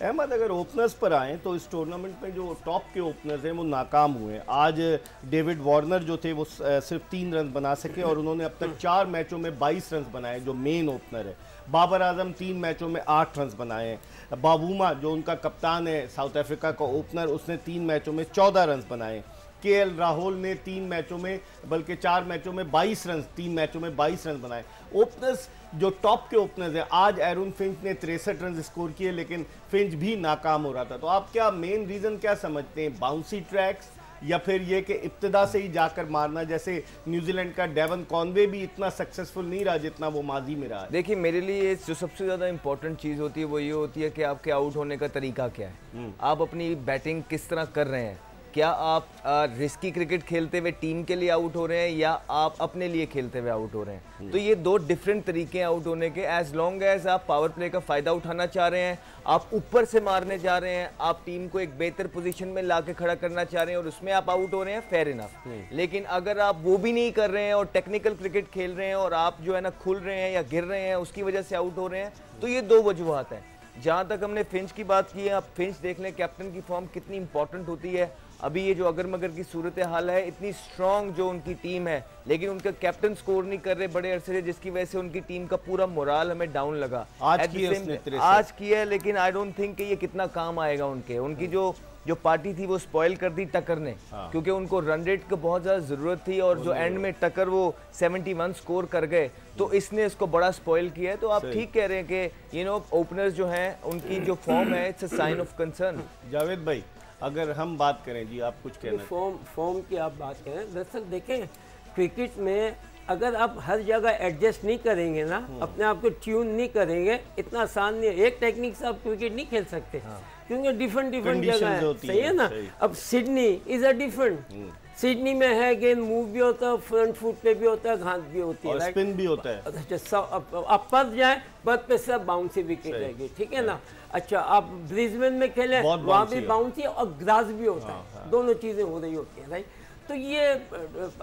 अहमद, अगर ओपनर्स पर आए तो इस टूर्नामेंट में जो टॉप के ओपनर्स हैं, वो नाकाम हुए आज डेविड वार्नर जो थे, वो सिर्फ़ तीन रन बना सके और उन्होंने अब तक चार मैचों में 22 रन बनाए, जो मेन ओपनर है। बाबर आज़म तीन मैचों में आठ रन बनाए हैं। बाबूमा, जो उनका कप्तान है साउथ अफ्रीका का ओपनर उसने तीन मैचों में चौदह रन बनाए के एल राहुल ने तीन मैचों में बल्कि चार मैचों में 22 रन तीन मैचों में 22 रन बनाए। ओपनर्स जो टॉप के ओपनर्स हैं आज एरून फिंच ने तिरसठ रन स्कोर किए लेकिन फिंच भी नाकाम हो रहा था। तो आप क्या मेन रीज़न क्या समझते हैं? बाउंसी ट्रैक्स या फिर ये कि इब्तदा से ही जाकर मारना जैसे न्यूजीलैंड का डेवन कॉनवे भी इतना सक्सेसफुल नहीं रहा जितना वो माजी में रहा देखिए मेरे लिए जो सबसे ज़्यादा इंपॉर्टेंट चीज़ होती है वो ये होती है कि आपके आउट होने का तरीका क्या है। हम्म। आप अपनी बैटिंग किस तरह कर रहे हैं? क्या आप रिस्की क्रिकेट खेलते हुए टीम के लिए आउट हो रहे हैं या आप अपने लिए खेलते हुए आउट हो रहे हैं। तो ये दो डिफरेंट तरीके हैं आउट होने के एज लॉन्ग एज आप पावर प्ले का फ़ायदा उठाना चाह रहे हैं आप ऊपर से मारने जा रहे हैं आप टीम को एक बेहतर पोजीशन में ला खड़ा करना चाह रहे हैं और उसमें आप आउट हो रहे हैं फेयर इनफ हम्म। लेकिन अगर आप वो भी नहीं कर रहे हैं और टेक्निकल क्रिकेट खेल रहे हैं और आप जो है ना खुल रहे हैं या गिर रहे हैं उसकी वजह से आउट हो रहे हैं तो ये दो वजूहत हैं जहाँ तक हमने फिंच की बात की है आप फिंच देख लें कैप्टन की फॉर्म कितनी इंपॉर्टेंट होती है। अभी ये जो अगर मगर की सूरत हाल है इतनी स्ट्रॉन्ग जो उनकी टीम है लेकिन उनका कैप्टन स्कोर नहीं कर रहे बड़े अरसे से जिसकी वजह से उनकी टीम का पूरा मोराल हमें डाउन लगा। आज की है आज की है लेकिन आई डोंट थिंक कि ये कितना काम आएगा उनके। उनकी जो जो पार्टी थी वो स्पॉइल कर दी टक्कर ने। हाँ। क्योंकि उनको रन रेट की बहुत ज़्यादा ज़रूरत थी और जो एंड में टक्कर वो 71 स्कोर कर गए। तो इसने इसको बड़ा स्पॉइल किया है। तो आप ठीक कह रहे हैं कि यू नो ओपनर्स जो हैं उनकी जो फॉर्म है it's a sign of concern Javed भाई अगर हम बात करें जी आप कुछ कहना फॉर्म फॉर्म की आप बात करें। दरअसल देखें क्रिकेट में अगर आप हर जगह एडजस्ट नहीं करेंगे ना हम्म। अपने आप को ट्यून नहीं करेंगे इतना आसान नहीं है। एक टेक्निक से आप क्रिकेट नहीं खेल सकते। हाँ। क्योंकि डिफरेंट डिफरेंट जगह है। सही है ना? अब Sydney is a different Sydney में है गेंद मूव भी होता है फ्रंट फुट पे भी होता है घास भी होती है स्पिन भी होता है। अच्छा आप पद जाए पद पे सब बाउंसी विकेट रहेगी ठीक है ना? अच्छा आप ब्रिजबेन में खेले वहाँ भी बाउंसी और ग्रास भी होता है हाँ, हाँ। दोनों चीज़ें हो रही होती है राइट तो ये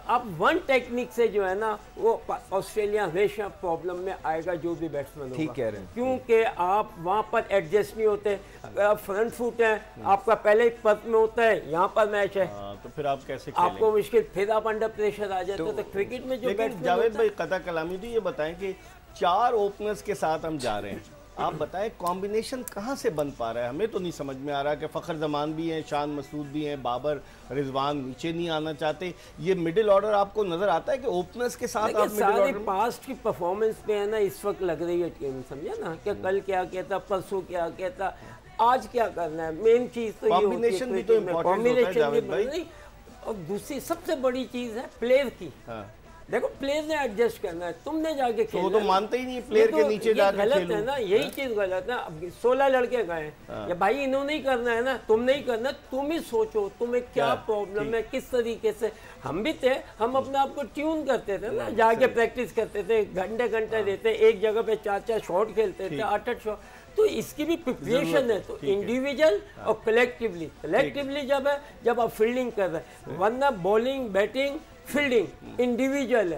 आप वन टेक्निक से जो है ना वो ऑस्ट्रेलिया हमेशा प्रॉब्लम में आएगा जो भी बैट्समैन ठीक कह रहे हैं। क्योंकि आप वहाँ पर एडजस्ट नहीं होते। आप फ्रंट फुट है आपका पहले पद में होता है यहाँ पर मैच है। आ, तो फिर आप कैसे आपको मुश्किल फिर आप अंडर प्रेशर आ जाते तो, तो क्रिकेट में जो जावेद भाई कथा कलामी जी ये बताएँ कि चार ओपनर्स के साथ हम जा रहे हैं। आप बताएँ कॉम्बिनेशन कहाँ से बन पा रहा है? हमें तो नहीं समझ में आ रहा कि फ़खर जमान भी हैं शान मसूद भी हैं बाबर रिजवान नीचे नहीं आना चाहते। ये मिडिल ऑर्डर आपको नज़र आता है कि ओपनर्स के साथ आप ऑर्डर पास्ट की परफॉर्मेंस पे है ना इस वक्त लग रही है टीम समझे ना? कि कल क्या कहता परसों क्या कहता आज क्या करना है? मेन चीज़ तो कॉम्बिनेशन भी तो इम्पोर्टेंट और दूसरी सबसे बड़ी चीज़ है प्लेयर की। हाँ। देखो प्लेयर ने एडजस्ट करना है। तुमने जाके खेलना तो तो मानते ही नहीं प्लेयर के तो नीचे जाके गलत है ना यही हाँ। चीज़ गलत है। अब सोलह लड़के गए हाँ। या भाई इन्होंने ही करना है ना तुम नहीं करना तुम ही सोचो तुम्हें क्या प्रॉब्लम है किस तरीके से। हम भी थे हम अपने आप को ट्यून करते थे ना हाँ, जाके प्रैक्टिस करते थे घंटे घंटे देते एक जगह पे चार चार शॉट खेलते थे आठ आठ शॉट तो इसकी भी प्रिपरेशन है तो इंडिविजुअल और कलेक्टिवली कलेक्टिवली जब है जब आप फील्डिंग कर रहे हैं। वरना बॉलिंग बैटिंग फील्डिंग इंडिविजुअल है